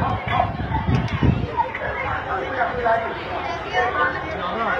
好好好。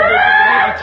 Deus,